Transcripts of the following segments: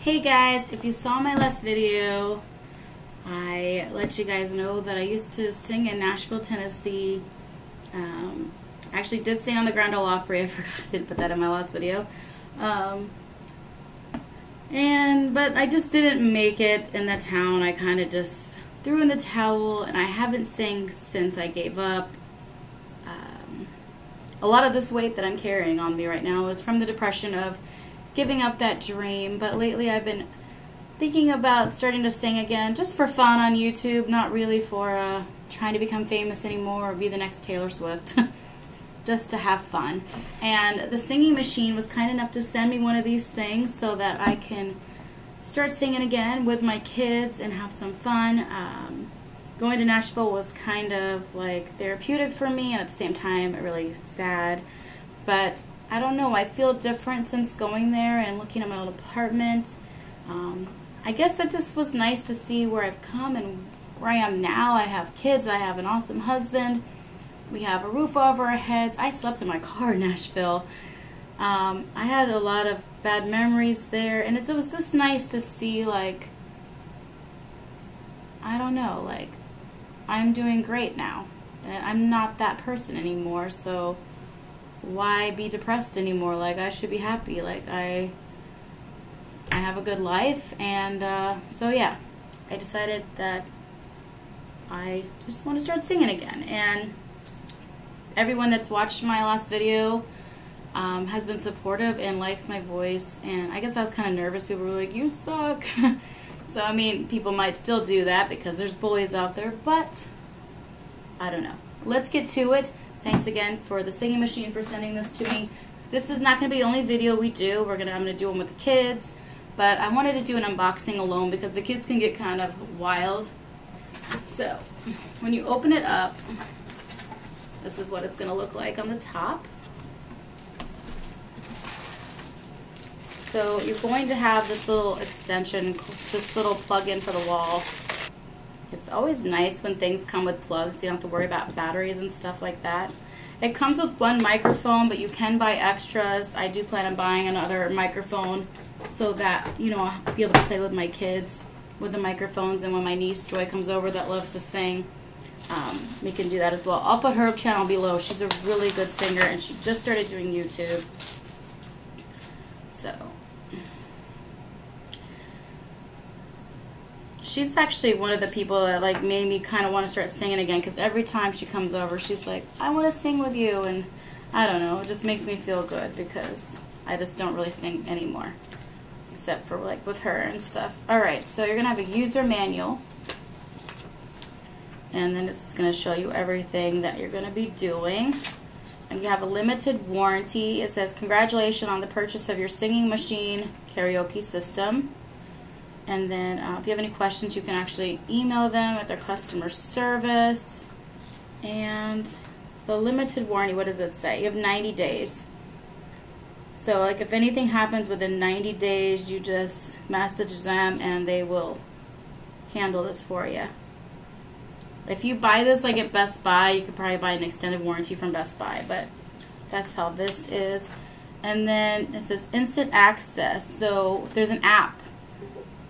Hey guys, if you saw my last video, I let you guys know that I used to sing in Nashville, Tennessee. Um, I actually did sing on the Grand Ole Opry. I forgot I didn't put that in my last video. Um, and but I just didn't make it in the town. I kind of just threw in the towel, and I haven't sang since I gave up. Um, a lot of this weight that I'm carrying on me right now is from the depression of giving up that dream. But lately, I've been thinking about starting to sing again, just for fun on YouTube, not really for uh, trying to become famous anymore or be the next Taylor Swift. just to have fun. And the singing machine was kind enough to send me one of these things so that I can start singing again with my kids and have some fun. Um, going to Nashville was kind of like therapeutic for me and at the same time really sad. But I don't know, I feel different since going there and looking at my old apartment. Um, I guess it just was nice to see where I've come and where I am now. I have kids, I have an awesome husband, we have a roof over our heads. I slept in my car in Nashville. Um, I had a lot of bad memories there, and it was just nice to see, like, I don't know, like, I'm doing great now. I'm not that person anymore, so why be depressed anymore? Like, I should be happy. Like, I I have a good life, and uh, so yeah, I decided that I just want to start singing again. And everyone that's watched my last video um, has been supportive and likes my voice. And I guess I was kind of nervous. People were like, "You suck." so I mean, people might still do that because there's bullies out there, but I don't know. Let's get to it. Thanks again for the singing machine for sending this to me. This is not going to be the only video we do. We're gonna I'm gonna do one with the kids. But I wanted to do an unboxing alone because the kids can get kind of wild. So, when you open it up, this is what it's going to look like on the top. So you're going to have this little extension, this little plug-in for the wall. It's always nice when things come with plugs so you don't have to worry about batteries and stuff like that. It comes with one microphone, but you can buy extras. I do plan on buying another microphone so that, you know, I'll be able to play with my kids with the microphones. And when my niece Joy comes over that loves to sing, um, we can do that as well. I'll put her channel below. She's a really good singer and she just started doing YouTube. So, she's actually one of the people that like made me kind of want to start singing again because every time she comes over, she's like, I want to sing with you. And I don't know, it just makes me feel good because I just don't really sing anymore except for like with her and stuff. Alright, so you're to have a user manual. And then it's to show you everything that you're to be doing. And you have a limited warranty. It says, congratulations on the purchase of your singing machine karaoke system. And then uh, if you have any questions, you can actually email them at their customer service. And the limited warranty, what does it say? You have 90 days. So like if anything happens within 90 days, you just message them and they will handle this for you. If you buy this like at Best Buy, you could probably buy an extended warranty from Best Buy, but that's how this is. And then it says instant access. So there's an app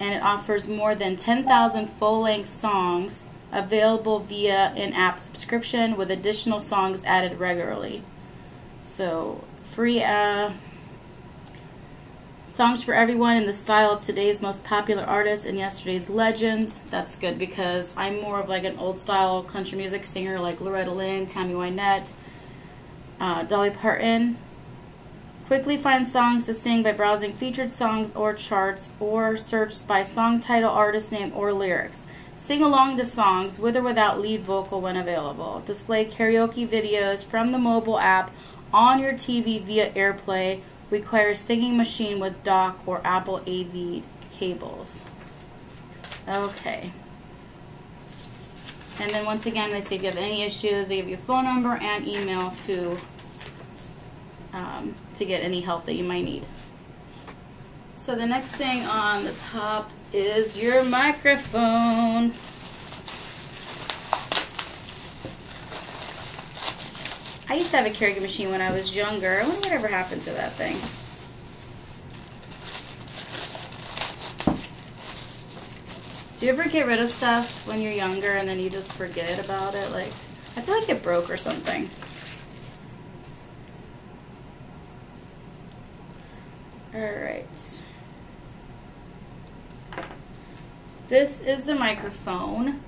and it offers more than 10,000 full-length songs available via an-app subscription with additional songs added regularly. So free uh, Songs for everyone in the style of today's most popular artists and yesterday's legends. That's good because I'm more of like an old style country music singer like Loretta Lynn, Tammy Wynette, uh, Dolly Parton. Quickly find songs to sing by browsing featured songs or charts or search by song title, artist name, or lyrics. Sing along to songs with or without lead vocal when available. Display karaoke videos from the mobile app on your TV via AirPlay requires singing machine with dock or Apple AV cables. Okay. And then once again, they say if you have any issues, they give you a phone number and email to um, to get any help that you might need. So the next thing on the top is your microphone. I used to have a karaoke machine when I was younger. I wonder whatever happened to that thing. Do you ever get rid of stuff when you're younger and then you just forget about it? Like, I feel like it broke or something. Alright. This is the microphone.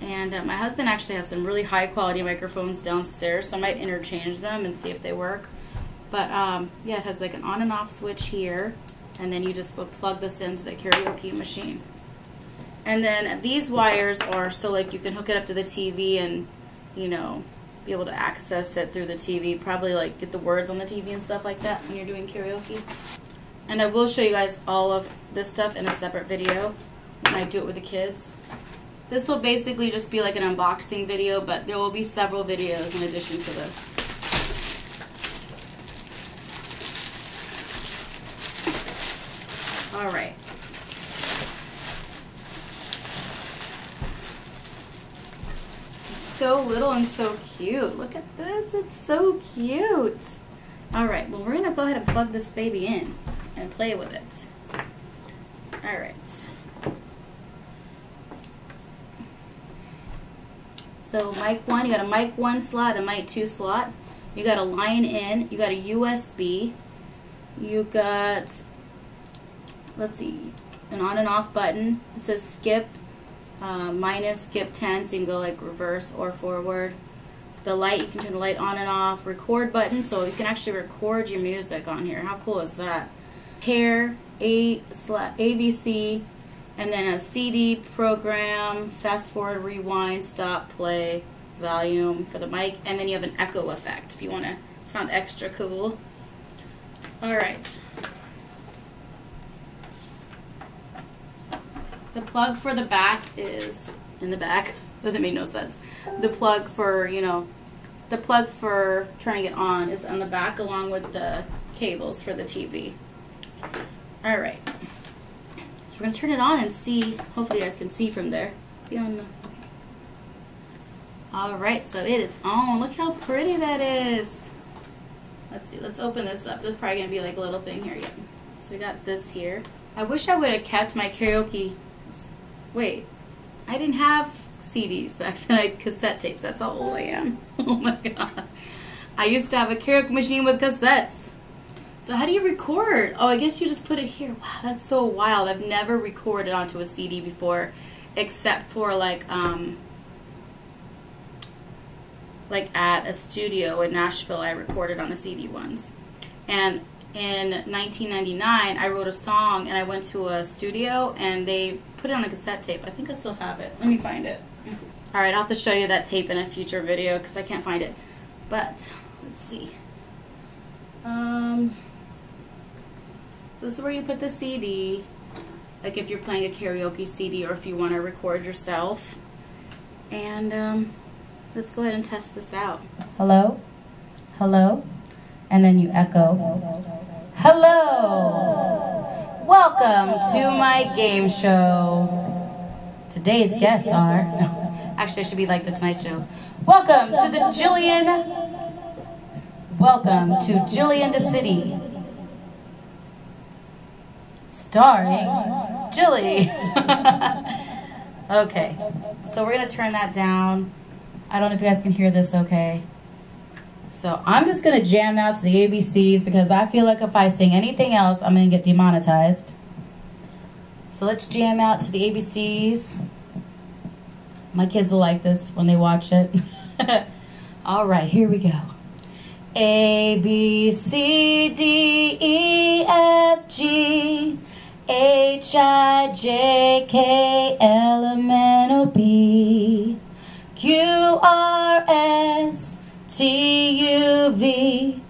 And uh, my husband actually has some really high quality microphones downstairs, so I might interchange them and see if they work. But um, yeah, it has like an on and off switch here, and then you just would plug this into the karaoke machine. And then these wires are so like you can hook it up to the TV and, you know, be able to access it through the TV. Probably like get the words on the TV and stuff like that when you're doing karaoke. And I will show you guys all of this stuff in a separate video when I do it with the kids. This will basically just be like an unboxing video, but there will be several videos in addition to this. All right. so little and so cute. Look at this, it's so cute. All right, well, we're gonna go ahead and plug this baby in and play with it. All right. So mic one, you got a mic one slot, a mic two slot. You got a line in, you got a USB. You got, let's see, an on and off button. It says skip, uh, minus, skip 10, so you can go like reverse or forward. The light, you can turn the light on and off. Record button, so you can actually record your music on here. How cool is that? Pair, A, AVC, and then a CD program, fast forward, rewind, stop, play, volume for the mic, and then you have an echo effect if you want to sound extra cool. All right. The plug for the back is in the back. That made no sense. The plug for, you know, the plug for turning it on is on the back along with the cables for the TV. All right. So we're to turn it on and see. Hopefully you guys can see from there. See on the... Alright, so it is on. Look how pretty that is. Let's see. Let's open this up. There's probably going to be like a little thing here. Yeah. So we got this here. I wish I would have kept my karaoke... Wait. I didn't have CDs back then. I had cassette tapes. That's how old I am. Oh my god. I used to have a karaoke machine with cassettes. So how do you record? Oh, I guess you just put it here. Wow, that's so wild. I've never recorded onto a CD before, except for like, um, like at a studio in Nashville, I recorded on a CD once. And in 1999, I wrote a song and I went to a studio and they put it on a cassette tape. I think I still have it. Let me find it. All right, I'll have to show you that tape in a future video because I can't find it. But let's see. Um, so this is where you put the CD, like if you're playing a karaoke CD or if you want to record yourself. And um, let's go ahead and test this out. Hello? Hello? And then you echo. Hello! Welcome to my game show. Today's guests are... actually, I should be like The Tonight Show. Welcome to the Jillian... Welcome to Jilly In Da City starring Jilly. okay, so we're gonna turn that down. I don't know if you guys can hear this okay. So I'm just gonna jam out to the ABCs because I feel like if I sing anything else, I'm gonna get demonetized. So let's jam out to the ABCs. My kids will like this when they watch it. All right, here we go. A, B, C, D, E, F, G, H, I, J, K, L, M, N, O, P, Q, R, S, T, U, V,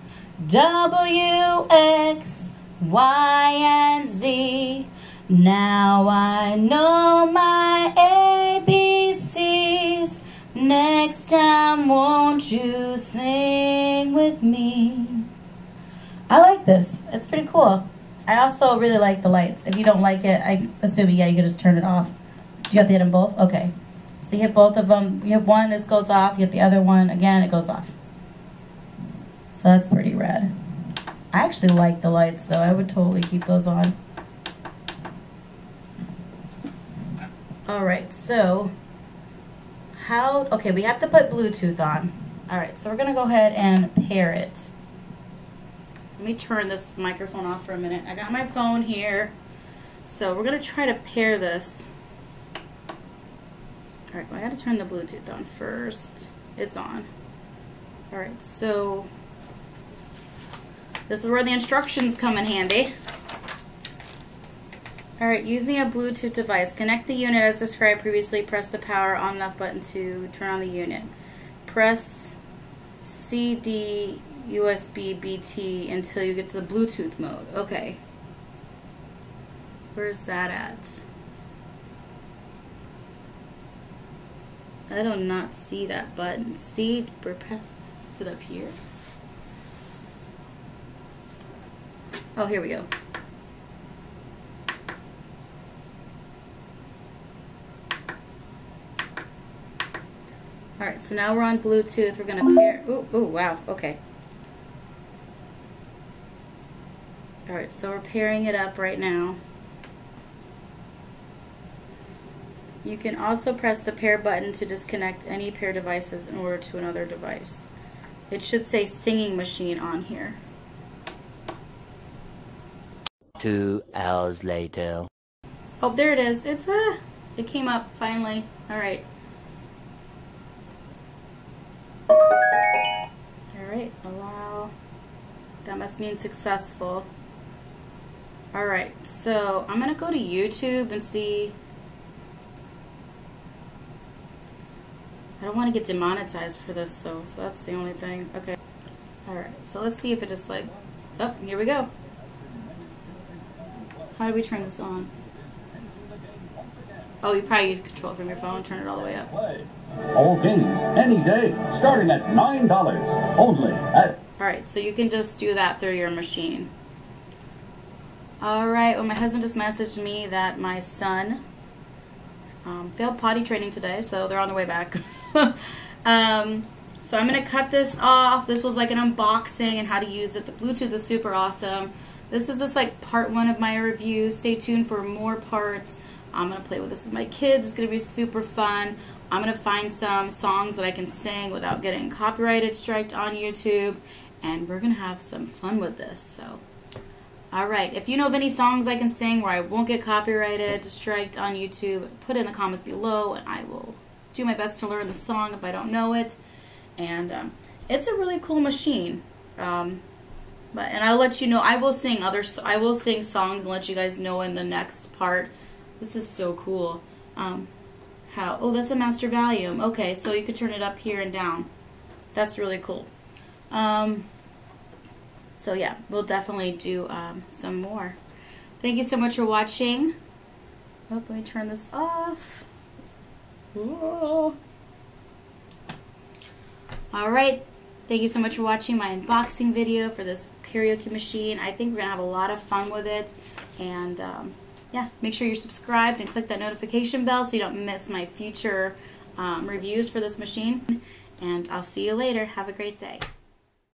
W, X, Y, and Z. Now I know my ABCs. Next time, won't you sing with me? I like this. It's pretty cool. I also really like the lights. If you don't like it, I assume, yeah, you can just turn it off. Do you have to hit them both? Okay. So you hit both of them. You hit one, this goes off. You hit the other one, again, it goes off. So that's pretty rad. I actually like the lights, though. I would totally keep those on. All right, so how, okay, we have to put Bluetooth on. All right, so we're gonna go ahead and pair it. Let me turn this microphone off for a minute. I got my phone here. So we're gonna try to pair this. All right, well, I gotta turn the Bluetooth on first. It's on. All right, so this is where the instructions come in handy. All right, using a Bluetooth device, connect the unit as described previously. Press the power on and off button to turn on the unit. Press CD USB BT until you get to the Bluetooth mode. Okay. Where's that at? I do not see that button. See, is it up here? Oh, here we go. All right, so now we're on Bluetooth. We're gonna pair, ooh, ooh, wow, okay. All right, so we're pairing it up right now. You can also press the pair button to disconnect any pair devices in order to another device. It should say singing machine on here. Two hours later. Oh, there it is. It's a. Uh, it came up finally. All right. All right. Allow. That must mean successful. All right. So I'm gonna go to YouTube and see I don't want to get demonetized for this though, so that's the only thing. Okay. Alright, so let's see if it just like, oh, here we go. How do we turn this on? Oh, you probably use control from your phone, turn it all the way up. All games, any day, starting at $9, only at... Alright, so you can just do that through your machine. Alright, well my husband just messaged me that my son um, failed potty training today, so they're on their way back. um, so I'm going to cut this off. This was like an unboxing and how to use it. The Bluetooth is super awesome. This is just like part one of my review. Stay tuned for more parts. I'm going to play with this with my kids. It's going to be super fun. I'm going to find some songs that I can sing without getting copyrighted striked on YouTube. And we're going to have some fun with this. So, all right. If you know of any songs I can sing where I won't get copyrighted, striked on YouTube, put it in the comments below and I will do my best to learn the song if I don't know it. And um, it's a really cool machine. Um, but and I'll let you know. I will sing other. I will sing songs and let you guys know in the next part. This is so cool. Um, how? Oh, that's a master volume. Okay, so you could turn it up here and down. That's really cool. Um, so yeah, we'll definitely do um, some more. Thank you so much for watching. Oh, let me turn this off. All right. Thank you so much for watching my unboxing video for this karaoke machine. I think we're going to have a lot of fun with it. And um, yeah, make sure you're subscribed and click that notification bell so you don't miss my future um, reviews for this machine. And I'll see you later. Have a great day.